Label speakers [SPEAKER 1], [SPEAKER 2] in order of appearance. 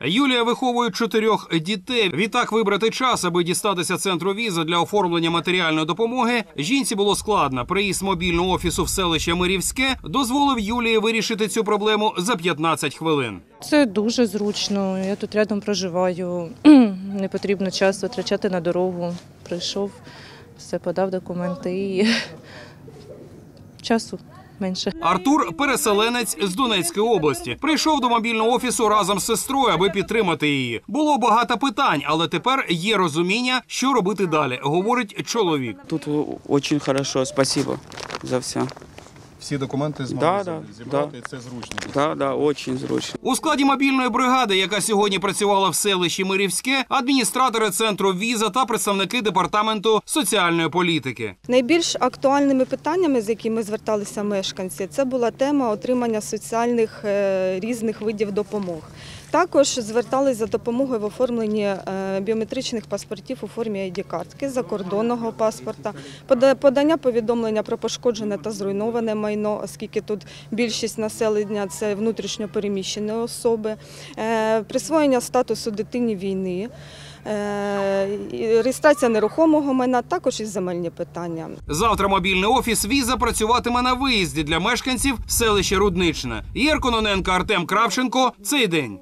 [SPEAKER 1] Юлія виховує чотирьох дітей. Відтак вибрати час, аби дістатися центру віза для оформлення матеріальної допомоги. Жінці було складно. Приїзд мобільного офісу в селище Мирівське дозволив Юлії вирішити цю проблему за 15 хвилин.
[SPEAKER 2] Це дуже зручно. Я тут рядом проживаю. Не потрібно час витрачати на дорогу. Прийшов, все подав документи і часу менше.
[SPEAKER 1] Артур переселенець з Донецької області. Прийшов до мобільного офісу разом з сестрою, аби підтримати її. Було багато питань, але тепер є розуміння, що робити далі, говорить чоловік.
[SPEAKER 3] Тут дуже очень хорошо, спасибо за все.
[SPEAKER 4] Всі документи
[SPEAKER 3] Да,
[SPEAKER 4] змогли
[SPEAKER 3] да,
[SPEAKER 4] зібрати,
[SPEAKER 3] да.
[SPEAKER 4] і це зручно.
[SPEAKER 3] Да, да, очень зручно.
[SPEAKER 1] У складі мобільної бригади, яка сьогодні працювала в селищі Мирівське, адміністратори центру віза та представники департаменту соціальної політики.
[SPEAKER 5] Найбільш актуальними питаннями, з якими зверталися мешканці, це була тема отримання соціальних е, різних видів допомог. Також звертались за допомогою в оформленні е, біометричних паспортів у формі ID-картки, закордонного паспорта, подання повідомлення про пошкоджене та зруйноване майно, оскільки тут більшість населення це внутрішньо переміщені особи, е, присвоєння статусу дитині війни. е, Реєстрація нерухомого майна, також і земельні питання.
[SPEAKER 1] Завтра мобільний офіс віза працюватиме на виїзді для мешканців селища Рудничне. Єр Кононенко, Артем Кравченко. Цей день.